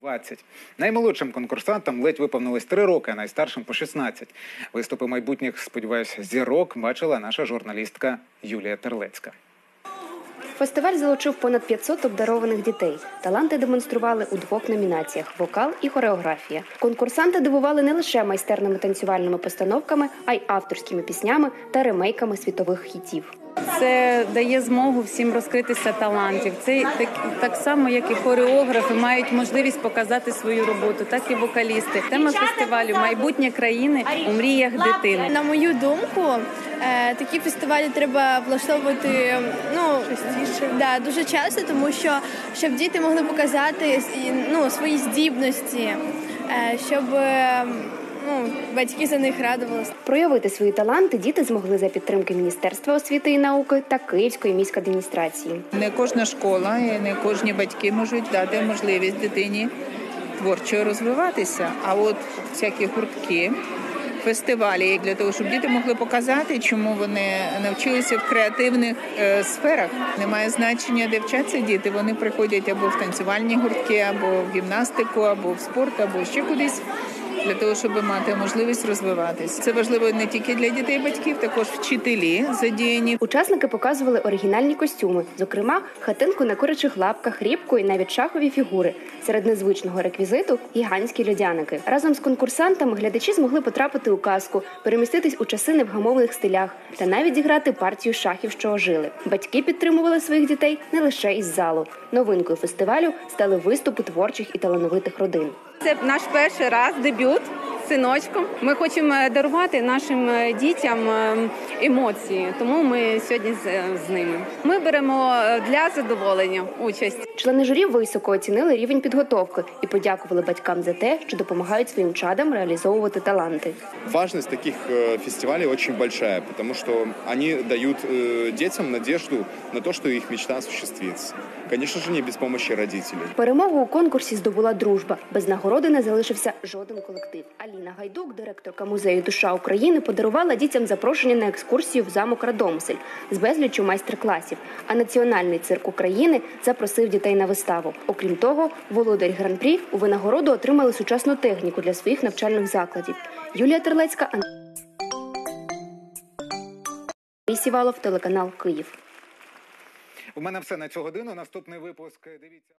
20. Наймолодшим конкурсантам ледь виповнилось 3 роки, а найстаршим по 16. Виступи майбутніх, сподіваюся, зірок бачила наша журналістка Юлія Терлецька. Фестиваль залучив понад 500 обдарованих дітей. Таланти демонстрували у двох номінаціях вокал і хореографія. Конкурсанти дивували не лише майстерними танцювальними постановками, а й авторськими піснями та ремейками світових хітів. Це дає змогу всім розкритися талантів. Це так, так само, як і хореографи мають можливість показати свою роботу, так і вокалісти. Тема фестивалю майбутнє країни у мріях дитини. На мою думку, е, такі фестивалі треба влаштовувати ну да, дуже часто, тому що щоб діти могли показати ну, свої здібності, е, щоб ну, батьки за них радувалися. Проявити свої таланти діти змогли за підтримки Міністерства освіти і науки та Київської міськадміністрації. Не кожна школа і не кожні батьки можуть дати можливість дитині творчо розвиватися. А от всякі гуртки, фестивалі для того, щоб діти могли показати, чому вони навчилися в креативних е, сферах. Немає значення, де вчаться діти. Вони приходять або в танцювальні гуртки, або в гімнастику, або в спорт, або ще кудись. Для того щоб мати можливість розвиватися, це важливо не тільки для дітей, і батьків, також вчителі задіяні Учасники показували оригінальні костюми, зокрема, хатинку на курячих лапках, рібку і навіть шахові фігури. Серед незвичного реквізиту гігантські льодяники. Разом з конкурсантами глядачі змогли потрапити у казку, переміститись у часи невгамовних стилях та навіть зіграти партію шахів, що ожили. Батьки підтримували своїх дітей не лише із залу. Новинкою фестивалю стали виступи творчих і талановитих родин. Це наш перший раз дебют з синочком. Ми хочемо дарувати нашим е, дітям е, емоції, тому ми сьогодні з, ними. Ми беремо е, для задоволення участь. Члени журі високо оцінили рівень підготовки і подякували батькам за те, що допомагають своїм чадам реалізовувати таланти. Важность таких э, фестивалей очень большая, потому что они дают э, детям надежду на то, что их мечта осуществится. Конечно же, не без помощи родителей. Перемогу у конкурсі здобула дружба. Без нагороди не залишився жоден колектив. Аліна Гайдук, директорка музею Душа України, подарувала дітям запрошення на екскурсію в замок Радомисель з безліччю майстер-класів. А національний цирк України запросив дітей на виставу. Окрім того, володарі гран-прі у винагороду отримали сучасну техніку для своїх навчальних закладів. Юлія Терлецька, Андрій Сівалов, телеканал Київ. У мене все на цю годину. Наступний випуск. Дивіться.